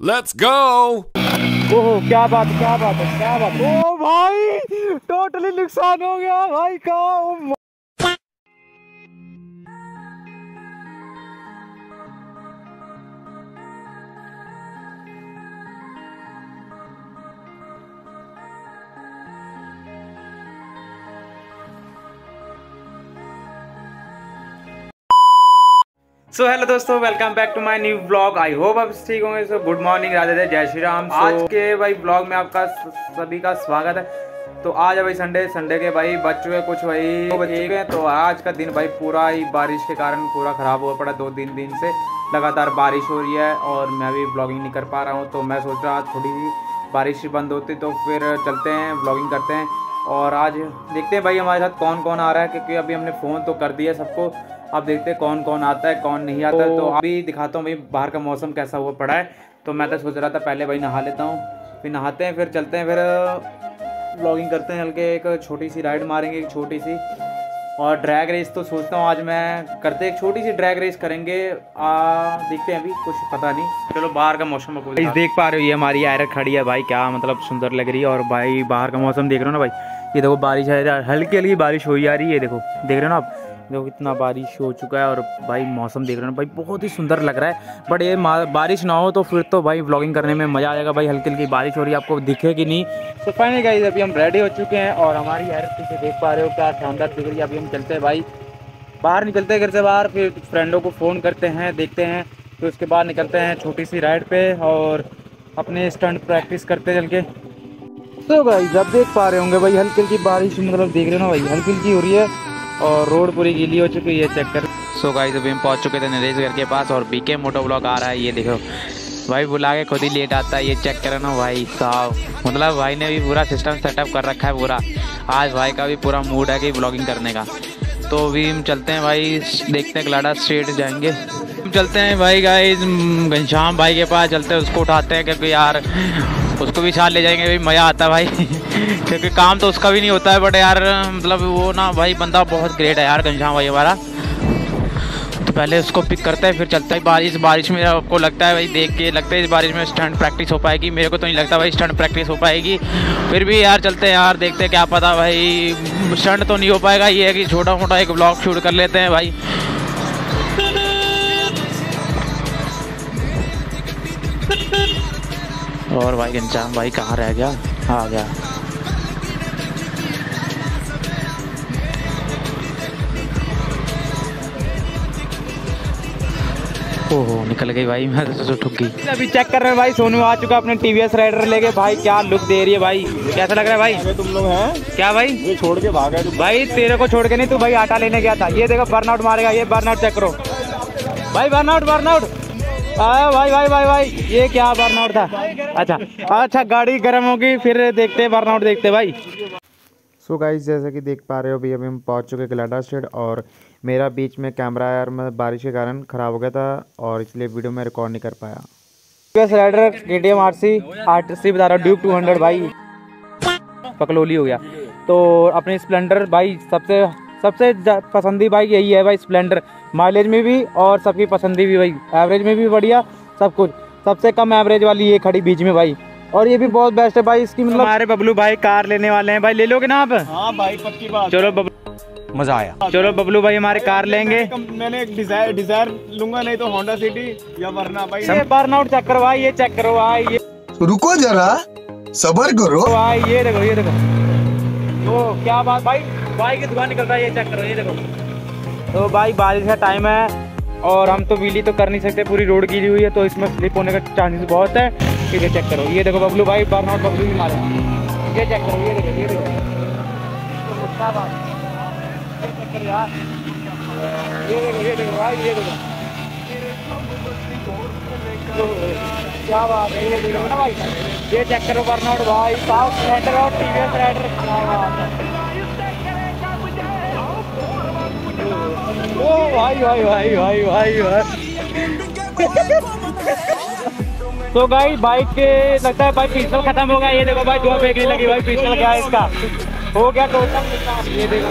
Let's go! ओहो, क्या बात है क्या बात है क्या बात ओ भाई टोटली नुकसान हो गया, भाई, का सो हेलो दोस्तों welcome back to my new blog I hope आप ठीक होंगे। सो गुड मॉर्निंग राधे जय श्री राम आज के भाई ब्लॉग में आपका सभी का स्वागत है। तो आज है भाई संडे संडे के भाई बच चुके कुछ भाई। दो बजे गए तो आज का दिन भाई पूरा ही बारिश के कारण पूरा ख़राब हुआ पड़ा दो तीन दिन से। लगातार बारिश हो रही है और मैं भी ब्लॉगिंग नहीं कर पा रहा हूँ तो मैं सोच रहा थोड़ी सी बारिश बंद होती तो फिर चलते हैं ब्लॉगिंग करते हैं। और आज देखते हैं भाई हमारे साथ कौन कौन आ रहा है, क्योंकि अभी हमने फ़ोन तो कर दिया सबको। अब देखते हैं कौन कौन आता है कौन नहीं आता है। तो अभी दिखाता हूँ भाई बाहर का मौसम कैसा हुआ पड़ा है। तो मैं तो सोच रहा था पहले भाई नहा लेता हूँ फिर नहाते हैं फिर चलते हैं फिर ब्लॉगिंग करते हैं हल्के। एक छोटी सी राइड मारेंगे एक छोटी सी। और ड्रैग रेस तो सोचता हूँ आज मैं करते एक छोटी सी ड्रैग रेस करेंगे। आ, देखते हैं अभी कुछ पता नहीं। चलो बाहर का मौसम को देख पा रहे हो ये हमारी आयरक खड़ी है भाई क्या मतलब सुंदर लग रही है। और भाई बाहर का मौसम देख रहे हो ना भाई ये देखो बारिश है हल्की हल्की बारिश हो जा रही है देखो देख रहे हो ना आप? देखो कितना बारिश हो चुका है और भाई मौसम देख रहे हो भाई बहुत ही सुंदर लग रहा है। बट ये बारिश ना हो तो फिर तो भाई ब्लॉगिंग करने में मज़ा आएगा भाई हल्की हल्की बारिश हो रही है, आपको दिखेगी नहीं। तो फाइनली गाइज़ अभी हम रेडी हो चुके हैं और हमारी हेयर पीछे देख पा रहे हो क्या शानदार दिख रही है। अभी हम चलते हैं भाई, बाहर निकलते हैं घर से बाहर, फिर फ्रेंडों को फ़ोन करते हैं, देखते हैं। फिर उसके बाद निकलते हैं छोटी सी राइड पे और अपने स्टंट प्रैक्टिस करते चल के। तो भाई जब देख पा रहे होंगे भाई, हल्की हल्की बारिश मतलब देख रहे हो ना भाई, हल्की हल्की हो रही है। और रोड पूरी गीली हो चुकी है चेक कर। सो गाइस अभी हम पहुँच चुके थे नरेश घर के पास और बीके मोटो ब्लॉक आ रहा है, ये देखो। भाई बुला के खुद ही लेट आता है, ये चेक करो ना भाई साहब। मतलब भाई ने भी पूरा सिस्टम सेटअप कर रखा है पूरा। आज भाई का भी पूरा मूड है कि ब्लॉगिंग करने का। तो अभी हम चलते हैं भाई, देखते हैं कलाडा स्ट्रेट जाएँगे। हम चलते हैं भाई गाइस घनश्याम भाई के पास चलते हैं, उसको उठाते हैं क्योंकि यार उसको भी साथ ले जाएँगे भाई, मज़ा आता है भाई। क्योंकि काम तो उसका भी नहीं होता है बट यार मतलब वो ना भाई, बंदा बहुत ग्रेट है यार, घनश्याम भाई हमारा। तो पहले उसको पिक करता है, फिर चलता है। बारिश बारिश में आपको लगता है भाई, देख के लगता है इस बारिश में स्टंट प्रैक्टिस हो पाएगी। मेरे को तो नहीं लगता भाई स्टंट प्रैक्टिस हो पाएगी। फिर भी यार चलते हैं यार, देखते हैं क्या पता भाई स्टंट तो नहीं हो पाएगा। ये है कि छोटा मोटा एक ब्लॉग शूट कर लेते हैं भाई। और भाई घनश्याम भाई कहाँ रह गया? आ गया। ओहो निकल गई भाई मैं तो ठुक। गई अभी चेक कर रहे हैं भाई सोनू आ चुका अपने टीवीएस राइडर लेके। भाई क्या लुक दे रही है भाई? कैसा लग रहा है भाई? तुम लोग हैं? क्या भाई? ये छोड़ के भागा भाई तेरे को छोड़ के नहीं तू भाई आटा लेने गया था। ये देखो बर्नआउट मारेगा ये बर्नआउट चेक करो। भाई बर्नआउट बर्नआउट भाई भाई भाई भाई ये क्या बर्नआउट था? अच्छा अच्छा गाड़ी गर्म होगी फिर देखते बर्नआउट देखते भाई। सो so गाइस जैसा कि देख पा रहे हो अभी अभी हम पहुँच चुके कलाडा स्टेट और मेरा बीच में कैमरा यार मैं बारिश के कारण ख़राब हो गया था और इसलिए वीडियो में रिकॉर्ड नहीं कर पाया। राइडर के T M R C R C बता रहा ड्यूब टू हंड्रेड भाई। पकलोली हो गया। तो अपने स्प्लेंडर भाई सबसे सबसे पसंदी बाइक यही है भाई स्प्लेंडर। माइलेज में भी और सबकी पसंदी भी भाई। एवरेज में भी बढ़िया सब कुछ। सबसे कम एवरेज वाली ये खड़ी बीच में भाई। और ये भी बहुत बेस्ट है भाई इसकी मतलब हमारे बबलू भाई कार लेने वाले हैं। भाई ले लोगे ना आप? हाँ भाई पक्की बात। चलो बबलू मज़ा आया। चलो बबलू भाई हमारे कार लेंगे। मैंने एक डिज़ायर डिज़ायर लूँगा नहीं तो होंडा सिटी या वरना भाई। ये बर्नआउट चेक करो भाई ये चेक करो भाई ये रुको जरा सबर करो। भाई ये देखो ये देखो। तो क्या बात भाई? भाई की दुकान निकल रहा है, ये चेक करो, ये देखो। तो भाई बारिश का टाइम है और हम तो व्हीली तो कर नहीं सकते, पूरी रोड गिरी हुई है तो इसमें स्लिप होने का चांसेस बहुत है। ये चेक करो, ये देखो बबलू भाई बर्नआउट बबलू भी मारे। ये चेक करो, ये देखो ये देखो। क्या बात है, ये देखो ना भाई। ये चेक करो बर्नआउट भाई साउथ राइडर और टीवीएस राइडर क्या बात है। ओ, भाई भाई भाई भाई भाई भाई। तो गाई बाइक के, लगता है भाई पिस्टल खत्म हो गया। ये देखो भाई धुआँ फेंकने लगी भाई पिस्टल क्या है इसका? हो गया टोटल ये देखो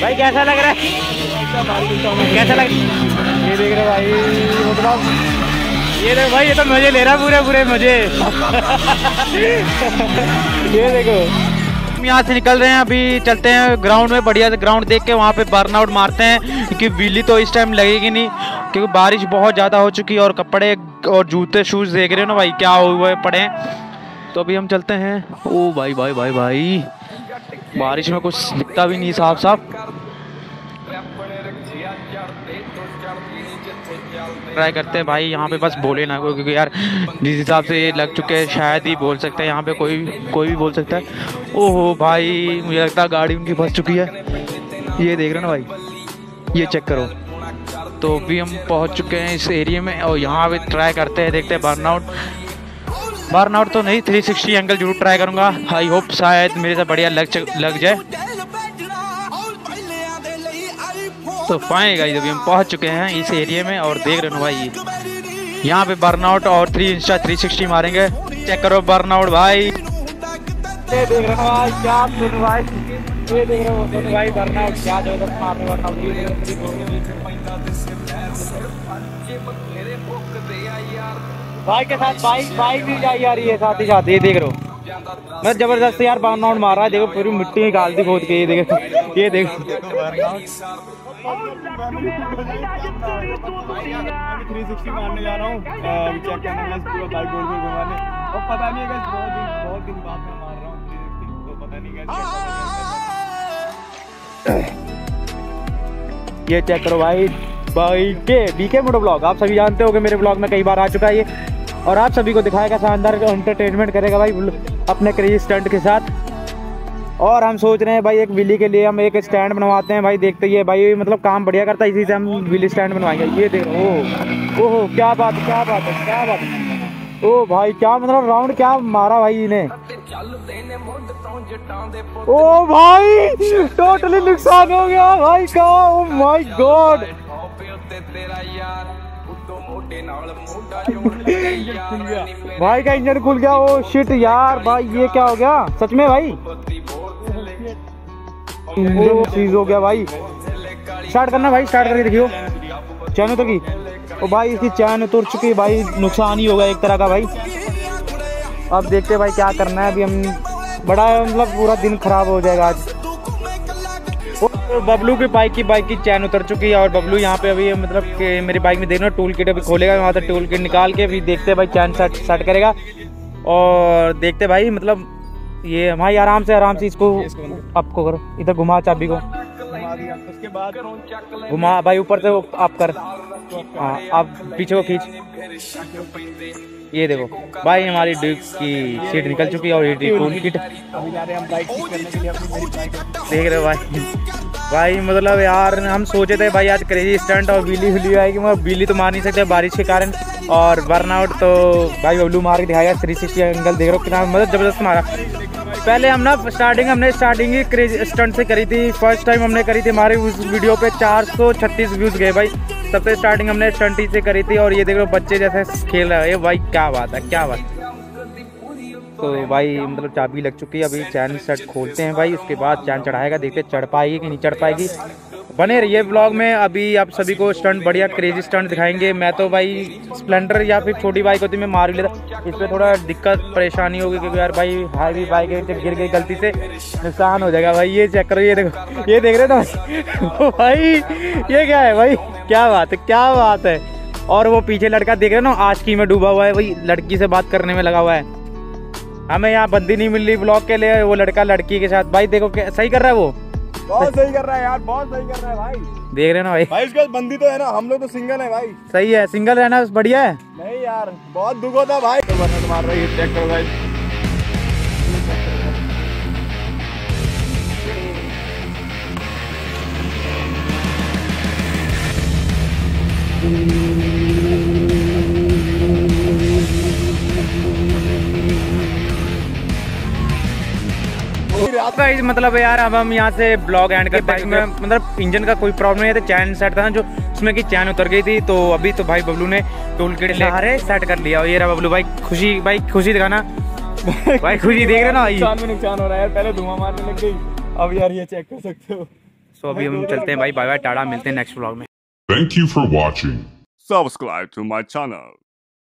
भाई कैसा लग रहा है? कैसा लग ये देख रहे भाई ये देखो भाई, ये तो मज़े ले रहा पूरे पूरे मज़े। ये देखो। हम यहाँ से निकल रहे हैं, अभी चलते हैं ग्राउंड में, बढ़िया से ग्राउंड देख के वहाँ पे बर्न आउट मारते हैं, क्योंकि बिजली तो इस टाइम लगेगी नहीं, क्योंकि बारिश बहुत ज़्यादा हो चुकी है और कपड़े और जूते शूज़ देख रहे हो ना भाई, क्या हुए पड़े तो अभी हम चलते हैं। ओ भाई भाई भाई भाई। भाई बारिश में कुछ दिखता भी नहीं साफ़ साफ़ ट्राई करते हैं। भाई, यहाँ पे बस बोले ना क्योंकि यार, जिस हिसाब से ये लग चुके हैं, शायद ही बोल सकते हैं। यहाँ पे कोई कोई भी बोल सकता है। ओहो, भाई, मुझे लगता है गाड़ी उनकी फंस चुकी है। ये देख रहे ना भाई? ये चेक करो। तो अभी हम पहुँच चुके हैं इस एरिया में और यहाँ पे ट्राई करते हैं, देखते हैं बर्नआउट बर्नआउट तो नहीं 360 एंगल ज़रूर ट्राई करूँगा। आई होप शायद मेरे से बढ़िया लग लग जाए। तो फाइन गाइस अभी हम पहुँच चुके हैं इस एरिया में और देख रहे हो भाई, यहाँ पे बर्नआउट और थ्री इंस्टा थ्री सिक्सटी मारेंगे। चेक करो बर्नआउट भाई। भाई भाई के साथ बाइक बाइक भी जाई आ रही साथ ही साथ ये देख रहे हो। मैं ज़बरदस्त यार बर्नआउट मार रहा है, देखो पूरी मिट्टी निकाल दी खोद के, ये देखो ये देखो। थ्री सिक्सटी मारने जा रहा चेक करने बस पूरा बाइक गोल गोल घुमाने और पता नहीं बहुत दिन बहुत दिन बाद में मार रहा 360 पता नहीं ये चेक करो भाई भाई, के बीके मोटो ब्लॉग आप सभी जानते हो मेरे ब्लॉग में कई बार आ चुका है ये। और आप सभी को दिखाएगा शानदार एंटरटेनमेंट करेगा भाई अपने क्रेजी स्टंट के साथ। और हम सोच रहे हैं भाई एक विली के लिए हम एक स्टैंड बनवाते हैं। भाई देखते ही है, भाई मतलब काम बढ़िया करता है, इसी से हम विली स्टैंड बनवाएँगे। ये देखो, ओह, ओहो, क्या बात क्या बात है क्या बात। है ओ भाई, क्या मतलब राउंड क्या मारा भाई इन्हें। ओ भाई टोटली नुकसान हो गया, भाई का ओ माय गॉड भाई का इंजन खुल गया ओ शिट यार भाई ये क्या हो गया सच में भाई इंजन चीज़ हो गया भाई स्टार्ट करना भाई स्टार्ट करके देखियो चैन उतर की ओ भाई इसकी चैन उतर चुकी है भाई नुकसान ही होगा एक तरह का भाई अब देखते भाई क्या करना है अभी हम बड़ा मतलब पूरा दिन खराब हो जाएगा आज ओ, बबलू की बाइक की बाइक की चैन उतर चुकी है और बबलू यहाँ पे अभी मतलब कि मेरी बाइक में देखना टूल किट अभी खोलेगा वहाँ से टूल किट निकाल के अभी देखते हैं भाई चैन सेट सेट करेगा। और देखते भाई मतलब ये भाई आराम से आराम से इसको अप को करो इधर घुमा चाबी को। घुमा उसके बाद घुमा भाई ऊपर से आप कर। हाँ अब पीछे को खींच। ये देखो भाई हमारी ड्यूक की सीट निकल चुकी है और ये टूल किट अभी जा रहे हैं हम बाइक ठीक करने के लिए अपनी मेरी बाइक देख रहे हो भाई। भाई मतलब यार हम सोचे थे भाई आज क्रेजी स्टंट और बिली हुली आएगी मगर बिजली तो मार नहीं सकते बारिश के कारण। और बर्नआउट तो भाई बबलू मार के दिखाएगा थ्री सिक्सटी एंगल देख रहे हो कितना मतलब ज़बरदस्त मारा। पहले हम ना स्टार्टिंग हमने स्टार्टिंग ही क्रेजी स्टंट से करी थी। फ़र्स्ट टाइम हमने करी थी हमारे उस वीडियो पे 436 व्यूज़ गए भाई। सबसे स्टार्टिंग हमने स्टंटी से करी थी और ये देख लो बच्चे जैसे खेल रहे हैं। भाई क्या बात है, क्या बात तो भाई मतलब चाबी लग चुकी है, अभी चैन सेट खोलते हैं भाई, उसके बाद चैन चढ़ाएगा, देखते चढ़ पाएगी कि नहीं चढ़ पाएगी। बने रहिए ब्लॉग में। अभी आप सभी को स्टंट बढ़िया क्रेजी स्टंट दिखाएँगे। मैं तो भाई स्प्लेंडर या फिर छोटी बाइक होती मैं मार लेता। इस पर थोड़ा दिक्कत, परेशानी होगी क्योंकि यार भाई हैवी बाइक है गिर गई गलती से। नुकसान हो जाएगा भाई, ये चेक करो, ये देखो, ये देख रहे ना भाई? ये क्या है भाई? क्या बात है, क्या बात है। और वो पीछे लड़का देख रहे ना, आज की में डूबा हुआ है वही लड़की से बात करने में लगा हुआ है। हमें यहाँ बंदी नहीं मिल रही ब्लॉग के लिए, वो लड़का लड़की के साथ। भाई देखो सही कर रहा है वो? बहुत सही कर रहा है यार बहुत सही कर रहा है भाई। देख रहे ना भाई। भाई इसके बंदी तो है ना हम लोग तो सिंगल है भाई। सही है सिंगल रहना बढ़िया है। नहीं यार बहुत दुख होता भाई। तो मार रही है ट्रैक्टर भाई गाइस मतलब यार अब हम यहाँ से ब्लॉग एंड करते हैं मतलब इंजन का कोई प्रॉब्लम नहीं है तो चैन सेट था ना जो उसमें की चैन उतर गई थी तो अभी तो भाई बबलू ने टूल किट रहे सेट कर लिया। और ये रहा बबलू भाई खुशी भाई खुशी दिखाना। भाई खुशी देख रहे हो ना भाई? नुकसान में नुकसान हो रहा है यार पहले धुआँ मारने लग गई अब यार ये चेक कर सकते हो। सो अभी हम चलते हैं भाई बाय बाय टाटा मिलते हैं नेक्स्ट ब्लॉग में। Thank you for watching. Subscribe to my channel.